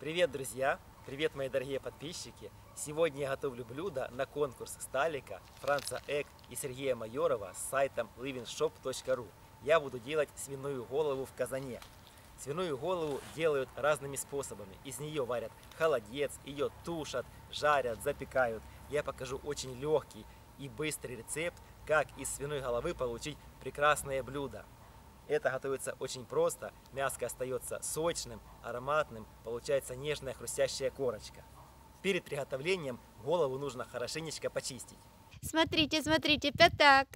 Привет, друзья! Привет, мои дорогие подписчики! Сегодня я готовлю блюдо на конкурс Сталика, Франца Эк и Сергея Майорова с сайтом livingshop.ru. Я буду делать свиную голову в казане. Свиную голову делают разными способами. Из нее варят холодец, ее тушат, жарят, запекают. Я покажу очень легкий и быстрый рецепт, как из свиной головы получить прекрасное блюдо. Это готовится очень просто, мяско остается сочным, ароматным, получается нежная хрустящая корочка. Перед приготовлением голову нужно хорошенечко почистить. Смотрите, смотрите, пятак.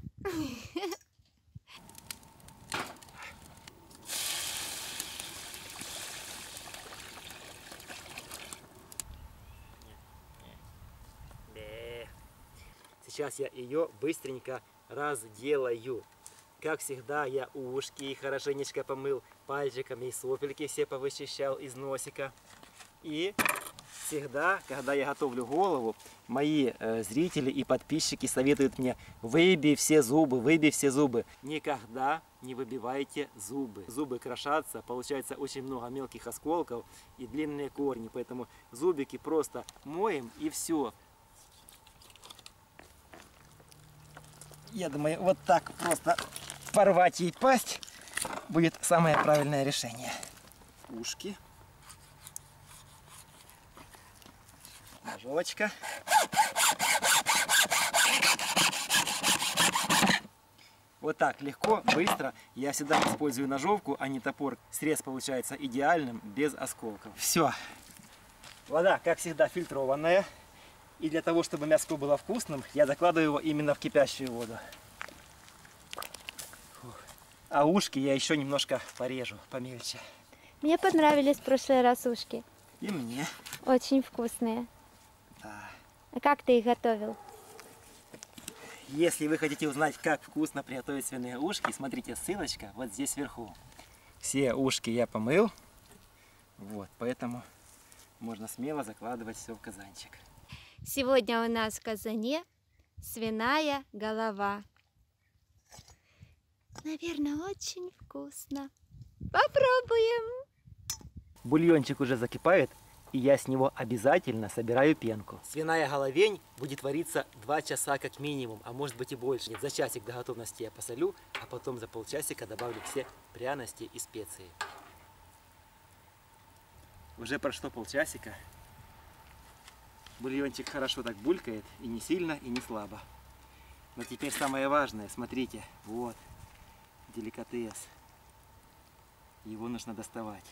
Сейчас я ее быстренько разделаю. Как всегда, я ушки хорошенечко помыл пальчиками и сопельки все повычищал из носика. И всегда, когда я готовлю голову, мои э, зрители и подписчики советуют мне выбей все зубы, выбей все зубы. Никогда не выбивайте зубы. Зубы крошатся, получается очень много мелких осколков и длинные корни, поэтому зубики просто моем и все. Я думаю, вот так просто порвать ей пасть будет самое правильное решение. Ушки. Ножовочка. Вот так, легко, быстро. Я всегда использую ножовку, а не топор. Срез получается идеальным, без осколков. Все. Вода, как всегда, фильтрованная. И для того, чтобы мяско было вкусным, я закладываю его именно в кипящую воду. А ушки я еще немножко порежу помельче. Мне понравились в прошлый раз ушки. И мне. Очень вкусные. Да. А как ты их готовил? Если вы хотите узнать, как вкусно приготовить свиные ушки, смотрите, ссылочка вот здесь вверху. Все ушки я помыл. Вот, поэтому можно смело закладывать все в казанчик. Сегодня у нас в казане свиная голова. Наверное, очень вкусно. Попробуем. Бульончик уже закипает, и я с него обязательно собираю пенку. Свиная головень будет вариться 2 часа как минимум, а может быть и больше. Нет, за часик до готовности я посолю, а потом за полчасика добавлю все пряности и специи. Уже прошло полчасика. Бульончик хорошо так булькает, и не сильно, и не слабо. Но теперь самое важное, смотрите, вот, деликатес. Его нужно доставать.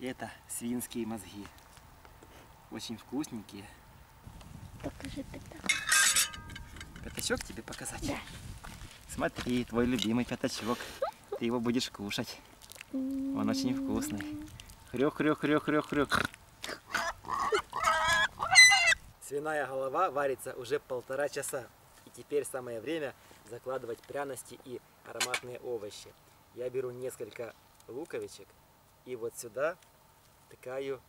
Это свинские мозги. Очень вкусненькие. Покажи пятак. Пятачок тебе показать? Да. Смотри, твой любимый пятачок. Ты его будешь кушать. Он очень вкусный. Хрёк, хрёк, хрёк, хрёк, хрёк. Свиная голова варится уже полтора часа. И теперь самое время закладывать пряности и ароматные овощи. Я беру несколько луковичек и вот сюда тыкаю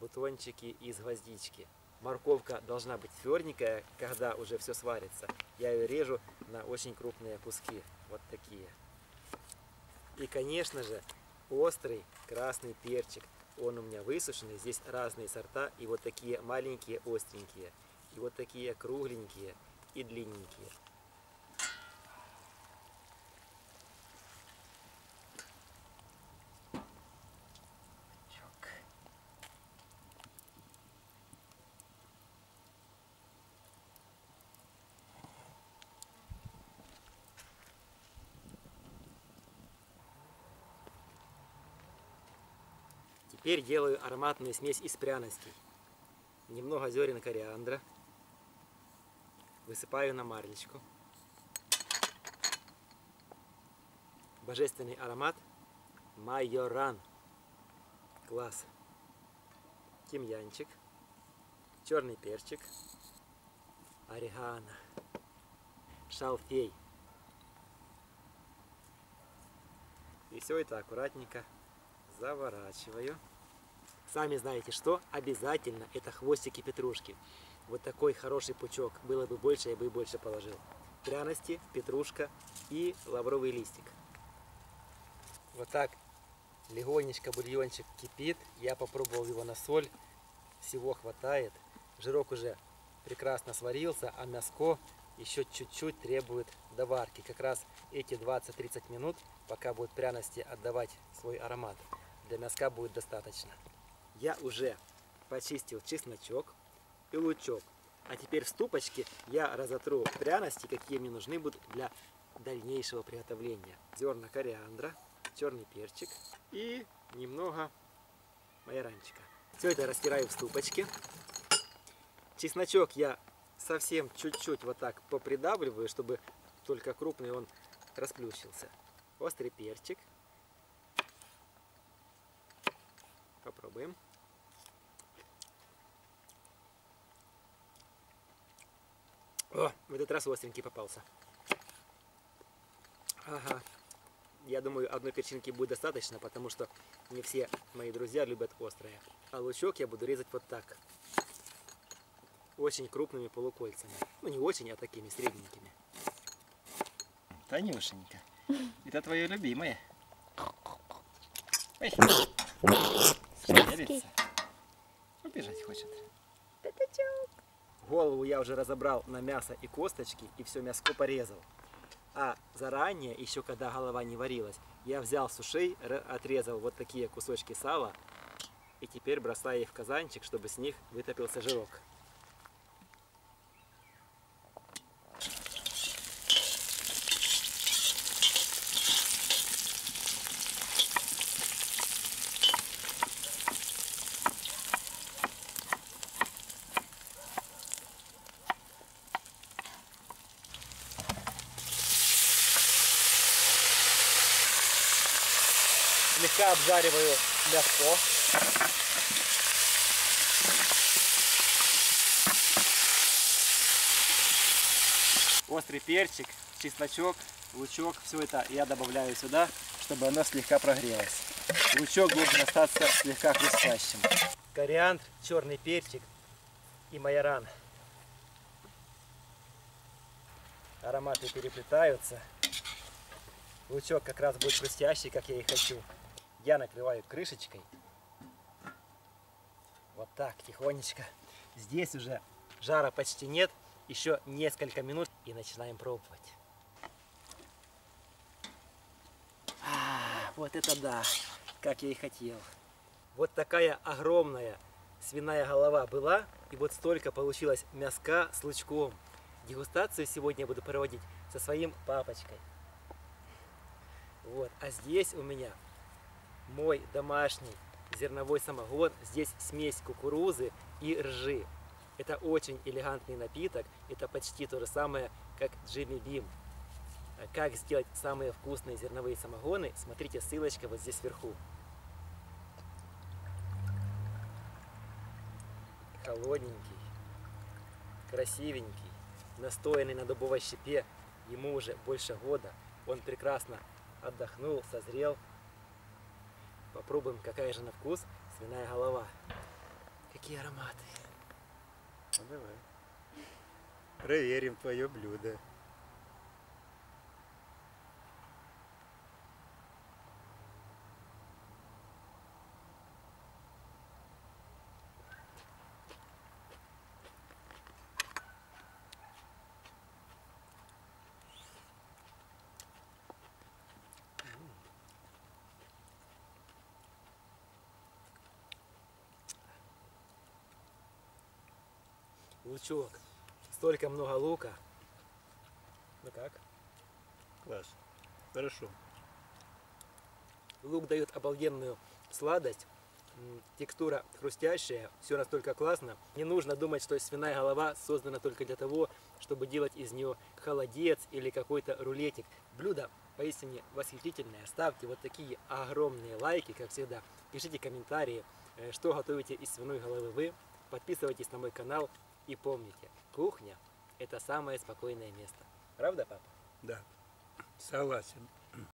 бутончики из гвоздички. Морковка должна быть тверденькая, когда уже все сварится. Я ее режу на очень крупные куски, вот такие. И, конечно же, острый красный перчик. Он у меня высушенный, здесь разные сорта, и вот такие маленькие остренькие, и вот такие кругленькие и длинненькие. Теперь делаю ароматную смесь из пряностей. Немного зерен кориандра. Высыпаю на марлечку. Божественный аромат майоран. Класс. Тимьянчик. Черный перчик. Орегано. Шалфей. И все это аккуратненько заворачиваю. Сами знаете что, обязательно это хвостики петрушки. Вот такой хороший пучок. Было бы больше, я бы и больше положил. Пряности, петрушка и лавровый листик. Вот так Легонечко бульончик кипит. Я попробовал его на соль. Всего хватает. Жирок уже прекрасно сварился, а мяско еще чуть-чуть требует доварки. Как раз эти 20-30 минут, пока будут пряности отдавать свой аромат, для мяска будет достаточно. Я уже почистил чесночок и лучок. А теперь в ступочке я разотру пряности, какие мне нужны будут для дальнейшего приготовления. Зерна кориандра, черный перчик и немного майоранчика. Все это растираю в ступочке. Чесночок я совсем чуть-чуть вот так попридавливаю, чтобы только крупный он расплющился. Острый перчик. Попробуем. О, в этот раз остренький попался. Ага. Я думаю, одной перчинки будет достаточно, потому что не все мои друзья любят острое. А лучок я буду резать вот так. Очень крупными полукольцами. Ну, не очень, а такими средненькими. Танюшенька, это твое любимое. Ой, шевелится. Убежать хочет. Пятачок. Голову я уже разобрал на мясо и косточки и все мяско порезал. А заранее, еще когда голова не варилась, я взял с ушей, р- отрезал вот такие кусочки сала и теперь бросаю их в казанчик, чтобы с них вытопился жирок. Слегка обжариваю мяско. Острый перчик, чесночок, лучок, все это я добавляю сюда, чтобы оно слегка прогрелось. Лучок должен остаться слегка хрустящим. Кориандр, черный перчик и майоран. Ароматы переплетаются. Лучок как раз будет хрустящий, как я и хочу. Я накрываю крышечкой. Вот так, тихонечко. Здесь уже жара почти нет. Еще несколько минут и начинаем пробовать. А, вот это да, как я и хотел. Вот такая огромная свиная голова была, и вот столько получилось мяска с лучком. Дегустацию сегодня буду проводить со своим папочкой. Вот, а здесь у меня мой домашний зерновой самогон. Здесь смесь кукурузы и ржи. Это очень элегантный напиток. Это почти то же самое, как Джимми Бим. А Как сделать самые вкусные зерновые самогоны, смотрите ссылочка вот здесь вверху. Холодненький, красивенький, настоянный на дубовой щепе. Ему уже больше года. Он прекрасно отдохнул, созрел. Попробуем, какая же на вкус свиная голова. Какие ароматы. Ну давай. Проверим твое блюдо. Лучок. Столько много лука. Ну как? Класс. Хорошо. Лук дает обалденную сладость. Текстура хрустящая, все настолько классно. Не нужно думать, что свиная голова создана только для того, чтобы делать из нее холодец или какой-то рулетик. Блюдо поистине восхитительное. Ставьте вот такие огромные лайки, как всегда. Пишите комментарии, э, что готовите из свиной головы вы. Подписывайтесь на мой канал и помните, кухня – это самое спокойное место. Правда, папа? Да. Согласен.